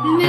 Me